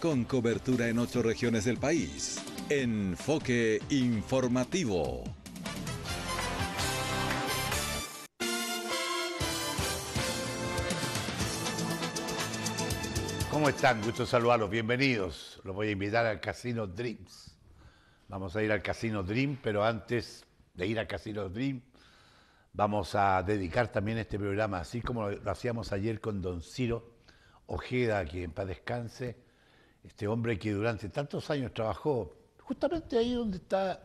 con cobertura en ocho regiones del país. Enfoque informativo. ¿Cómo están? Gusto saludarlos, bienvenidos. Los voy a invitar al Casino Dreams. Vamos a ir al Casino Dream, pero antes de ir al Casino Dream, vamos a dedicar también este programa, así como lo hacíamos ayer con Don Ciro Ojeda, que en paz descanse, este hombre que durante tantos años trabajó justamente ahí donde está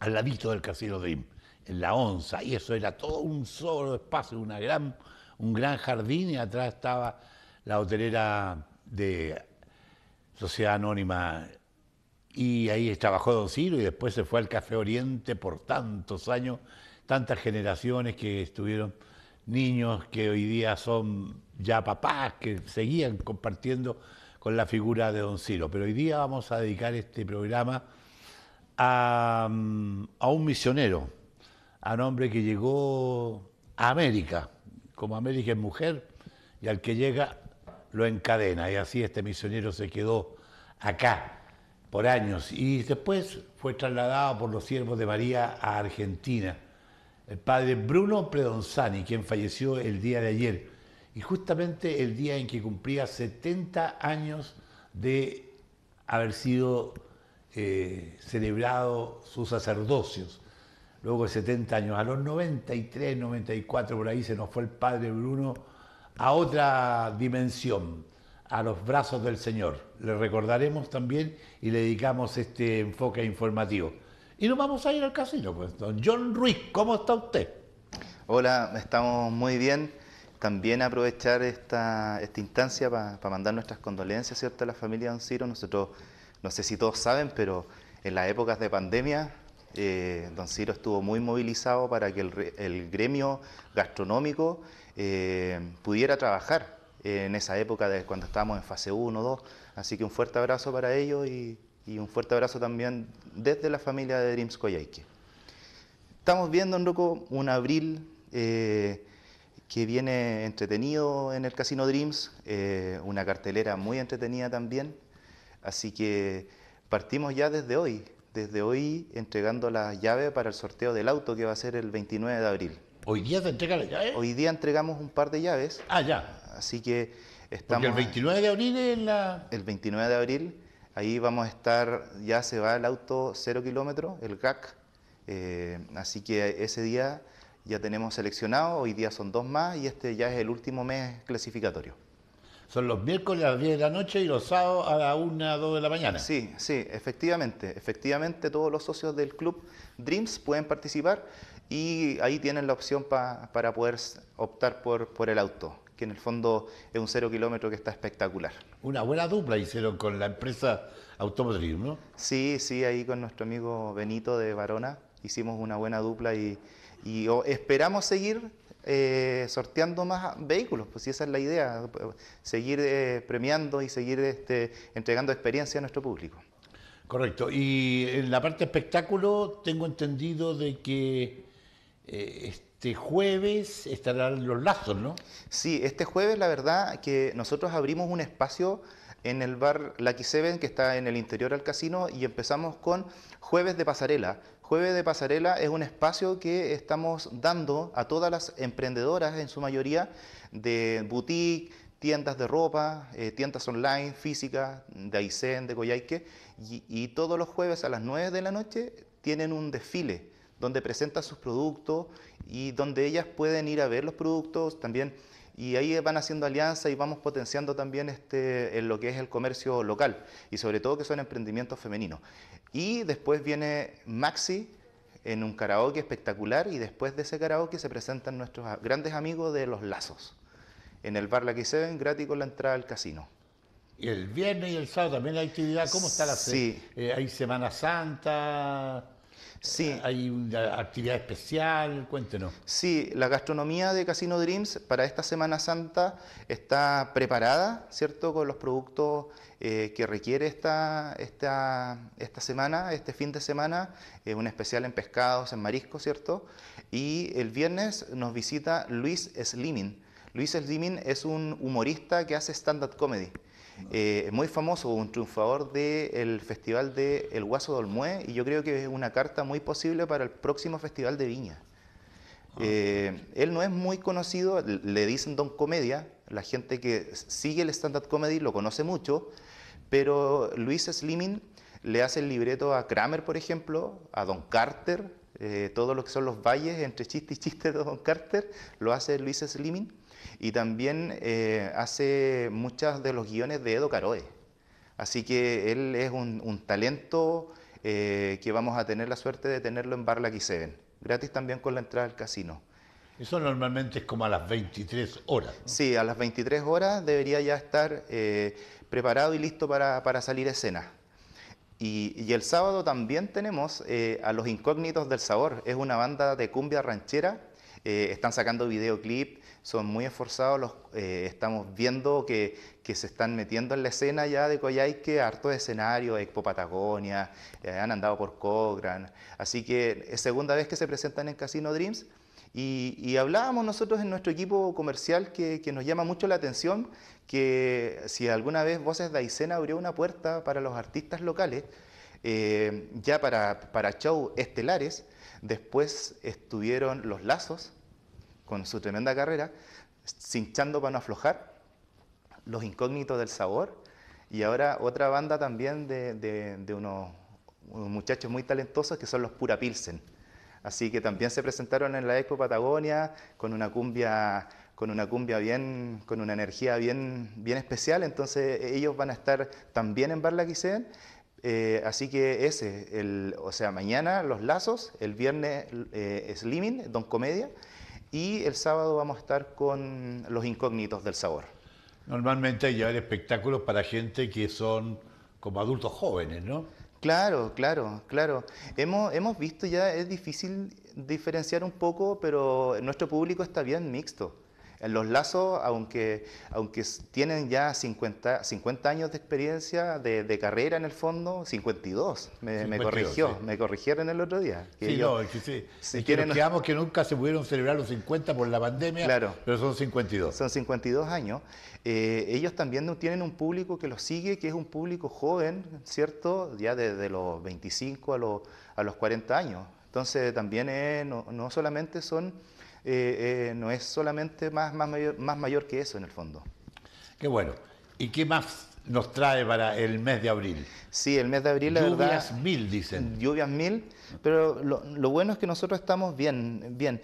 al ladito del Casino Dream, en la onza, y eso era todo un solo espacio, una gran, un gran jardín, y atrás estaba la hotelera de Sociedad Anónima, y ahí trabajó Don Ciro, y después se fue al Café Oriente por tantos años, tantas generaciones que estuvieron, niños que hoy día son ya papás, que seguían compartiendo con la figura de Don Ciro. Pero hoy día vamos a dedicar este programa a, un misionero, a un hombre que llegó a América, como América es mujer, y al que llega lo encadena. Y así este misionero se quedó acá por años y después fue trasladado por los siervos de María a Argentina. El padre Bruno Predonzani, quien falleció el día de ayer y justamente el día en que cumplía 70 años de haber sido eh, celebrado sus sacerdocios. Luego de 70 años, a los 93, 94, por ahí se nos fue el padre Bruno a otra dimensión, a los brazos del Señor. Le recordaremos también y le dedicamos este enfoque informativo. Y nos vamos a ir al casino, pues. Don John Ruiz, ¿cómo está usted? Hola, estamos muy bien también aprovechar esta, esta instancia para mandar nuestras condolencias ¿cierto? a la familia Don Ciro. Nosotros, no sé si todos saben, pero en las épocas de pandemia, eh, Don Ciro estuvo muy movilizado para que el, gremio gastronómico eh, pudiera trabajar en esa época de cuando estábamos en fase 1, 2. Así que un fuerte abrazo para ellos y, un fuerte abrazo también desde la familia de Dreams Coyhaique. Estamos viendo, Enroco, un abril eh, que viene entretenido en el Casino Dreams, eh, una cartelera muy entretenida también. Así que partimos ya desde hoy, desde hoy entregando las llaves para el sorteo del auto que va a ser el 29 de abril. ¿Hoy día se entrega la llave? Hoy día entregamos un par de llaves. Ah, ya. Así que estamos... Porque el 29 de abril es la... El 29 de abril, ahí vamos a estar, ya se va el auto cero kilómetros, el GAC. Eh, así que ese día ya tenemos seleccionado, hoy día son dos más y este ya es el último mes clasificatorio. Son los miércoles a las 10 de la noche y los sábados a las 1 2 de la mañana. Sí, sí, efectivamente. Efectivamente todos los socios del club Dreams pueden participar y ahí tienen la opción para poder optar por, por el auto, que en el fondo es un cero kilómetro que está espectacular. Una buena dupla hicieron con la empresa automotriz, ¿no? Sí, sí, ahí con nuestro amigo Benito de Varona hicimos una buena dupla y y esperamos seguir eh, sorteando más vehículos, pues si esa es la idea, seguir eh, premiando y seguir este, entregando experiencia a nuestro público. Correcto. Y en la parte espectáculo tengo entendido de que eh, este jueves estarán los lazos, ¿no? Sí, este jueves la verdad que nosotros abrimos un espacio en el bar Lucky Seven que está en el interior del casino y empezamos con jueves de pasarela, Jueves de Pasarela es un espacio que estamos dando a todas las emprendedoras, en su mayoría, de boutique, tiendas de ropa, eh, tiendas online, físicas, de Aysén, de Coyhaique, y, todos los jueves a las 9 de la noche tienen un desfile donde presentan sus productos y donde ellas pueden ir a ver los productos también y ahí van haciendo alianzas y vamos potenciando también este, en lo que es el comercio local y sobre todo que son emprendimientos femeninos. Y después viene Maxi en un karaoke espectacular y después de ese karaoke se presentan nuestros grandes amigos de Los Lazos en el bar La Seven gratis con la entrada al casino. Y el viernes y el sábado también hay actividad. ¿Cómo está la Sí. Eh, ¿Hay Semana Santa? Sí. ¿Hay una actividad especial? Cuéntenos. Sí, la gastronomía de Casino Dreams para esta Semana Santa está preparada, ¿cierto? Con los productos eh, que requiere esta, esta, esta semana, este fin de semana, eh, un especial en pescados, en mariscos, ¿cierto? Y el viernes nos visita Luis Slimin. Luis Slimin es un humorista que hace stand-up comedy. Eh, muy famoso, un triunfador del festival de El Guaso de Olmué y yo creo que es una carta muy posible para el próximo festival de Viña. Ah. Eh, él no es muy conocido, le dicen Don Comedia, la gente que sigue el stand-up comedy lo conoce mucho, pero Luis Slimin le hace el libreto a Kramer, por ejemplo, a Don Carter, eh, todo lo que son los valles entre chiste y chiste de Don Carter, lo hace Luis Slimin. Y también eh, hace muchos de los guiones de Edo Caroe. Así que él es un, talento eh, que vamos a tener la suerte de tenerlo en Bar Lucky Seven. Gratis también con la entrada al casino. Eso normalmente es como a las 23 horas. Sí, a las 23 horas debería ya estar eh, preparado y listo para, para salir a escena. Y, y, el sábado también tenemos a Los Incógnitos del Sabor. Es una banda de cumbia ranchera. están sacando videoclip son muy esforzados, los, eh, estamos viendo que, se están metiendo en la escena ya de Coyhaique, harto de escenario, Expo Patagonia, eh, han andado por Cogran, así que es segunda vez que se presentan en Casino Dreams. Y, hablábamos nosotros en nuestro equipo comercial que, nos llama mucho la atención que si alguna vez Voces de Aicena abrió una puerta para los artistas locales, eh, ya para, para show estelares, después estuvieron Los Lazos, con su tremenda carrera, cinchando para no aflojar, Los Incógnitos del Sabor, y ahora otra banda también de, unos, muchachos muy talentosos que son los Pura Pilsen. Así que también se presentaron en la Expo Patagonia con una cumbia con una cumbia bien, con una energía bien, bien especial, entonces ellos van a estar también en Bar eh, así que ese, el, o sea, mañana Los Lazos, el viernes eh, Slimming, Don Comedia, y el sábado vamos a estar con los incógnitos del sabor. Normalmente hay espectáculos para gente que son como adultos jóvenes, ¿no? Claro, claro, claro. Hemos, hemos visto ya, es difícil diferenciar un poco, pero nuestro público está bien mixto. En los lazos, aunque, aunque tienen ya 50, 50 años de experiencia de, carrera en el fondo, 52, me, corrigió, me corrigieron el otro día. sí, no, es que sí. Si quieren, quedamos que nunca se pudieron celebrar los 50 por la pandemia, claro, pero son 52. Son 52 años. Eh, ellos también tienen un público que los sigue, que es un público joven, ¿cierto? Ya desde los 25 a los, a los 40 años. Entonces también no, no solamente son eh, eh, no es solamente más, más, mayor, más mayor que eso en el fondo. Qué bueno. ¿Y qué más nos trae para el mes de abril? Sí, el mes de abril, la lluvias mil, dicen. Lluvias mil, pero lo, bueno es que nosotros estamos bien, bien,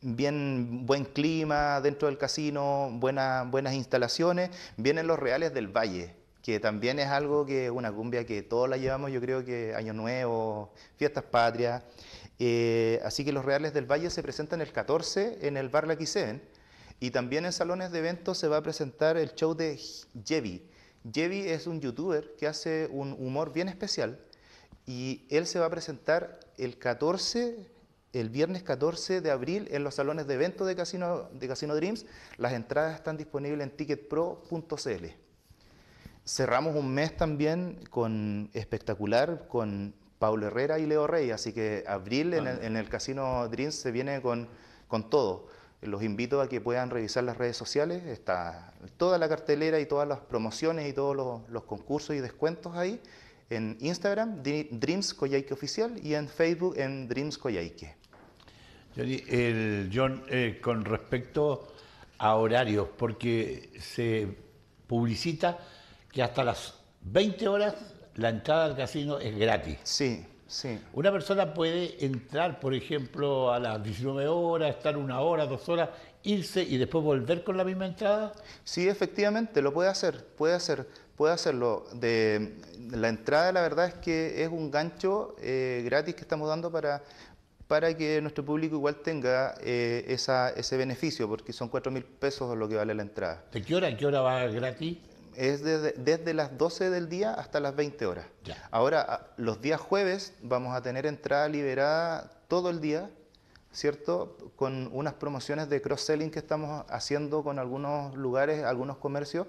bien, buen clima dentro del casino, buenas instalaciones, vienen los reales del valle que también es algo que una cumbia que todos la llevamos, yo creo que Año Nuevo, Fiestas Patrias, eh, así que los Reales del Valle se presentan el 14 en el Bar La y también en salones de eventos se va a presentar el show de Jevi. Jevi es un youtuber que hace un humor bien especial y él se va a presentar el 14, el viernes 14 de abril en los salones de eventos de Casino, de Casino Dreams. Las entradas están disponibles en ticketpro.cl. Cerramos un mes también con espectacular, con Paulo Herrera y Leo Rey, así que abril en el, Casino Dreams se viene con, con todo. Los invito a que puedan revisar las redes sociales, está toda la cartelera y todas las promociones y todos los, concursos y descuentos ahí en Instagram, Dreams Coyhaique Oficial, y en Facebook en Dreams Coyhaique. El, John, eh, con respecto a horarios, porque se publicita que hasta las 20 horas la entrada al casino es gratis. Sí, sí. Una persona puede entrar, por ejemplo, a las 19 horas, estar una hora, dos horas, irse y después volver con la misma entrada. Sí, efectivamente, lo puede hacer, puede hacer, puede hacerlo. De, la entrada, la verdad es que es un gancho eh, gratis que estamos dando para, para que nuestro público igual tenga eh, esa, ese beneficio, porque son 4 mil pesos lo que vale la entrada. ¿De qué hora qué hora va gratis? Es desde, las 12 del día hasta las 20 horas. Ahora, los días jueves vamos a tener entrada liberada todo el día, ¿cierto? Con unas promociones de cross-selling que estamos haciendo con algunos lugares, algunos comercios,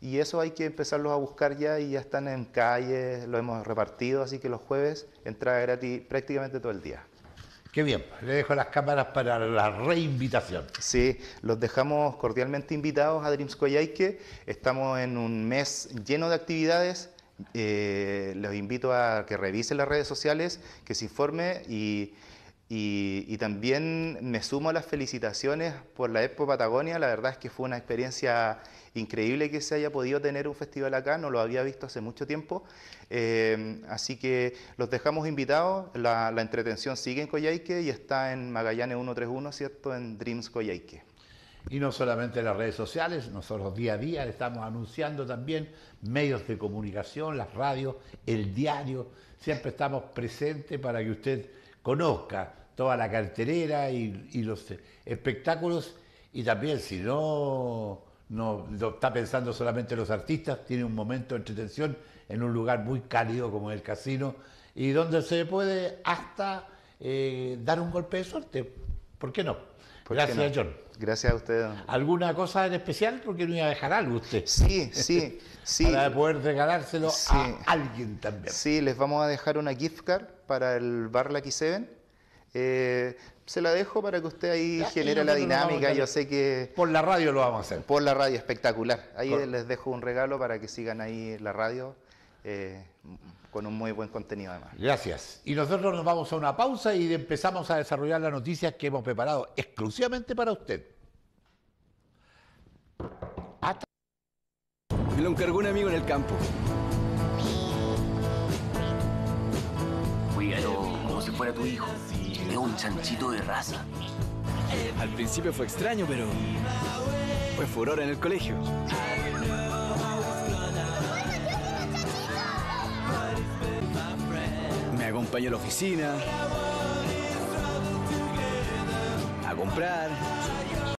y eso hay que empezarlos a buscar ya y ya están en calle, lo hemos repartido, así que los jueves entrada gratis prácticamente todo el día. Qué bien, le dejo las cámaras para la reinvitación. Sí, los dejamos cordialmente invitados a Dreams Coyhaique. Estamos en un mes lleno de actividades. Eh, los invito a que revisen las redes sociales, que se informe y, y- también me sumo a las felicitaciones por la Expo Patagonia. La verdad es que fue una experiencia increíble que se haya podido tener un festival acá, no lo había visto hace mucho tiempo. Eh, así que los dejamos invitados. La, entretención sigue en Coyhaique y está en Magallanes 131, ¿cierto? En Dreams Coyhaique. Y no solamente en las redes sociales, nosotros día a día estamos anunciando también medios de comunicación, las radios, el diario. Siempre estamos presentes para que usted conozca toda la carterera y, y los espectáculos. Y también, si no, no lo está pensando solamente los artistas, tiene un momento de entretención en un lugar muy cálido como el casino y donde se puede hasta eh, dar un golpe de suerte. ¿Por qué no? ¿Por qué Gracias, no? John. Gracias a ustedes. ¿Alguna cosa en especial? Porque no iba a dejar algo usted. Sí, sí, sí. Para poder regalárselo Sí. a alguien también. Sí, les vamos a dejar una gift card para el bar Lucky Seven. Eh, se la dejo para que usted ahí Ya, genere la dinámica. Yo sé que Por la radio lo vamos a hacer. por la radio espectacular. Ahí Cor- les dejo un regalo para que sigan ahí la radio eh, con un muy buen contenido además. Gracias. Y nosotros nos vamos a una pausa y empezamos a desarrollar las noticias que hemos preparado exclusivamente para usted. Hasta Me lo encargó un amigo en el campo. Cuídalo como si fuera tu hijo. Un chanchito de raza. Al principio fue extraño, pero fue furor en el colegio. Me acompañó a la oficina, a comprar,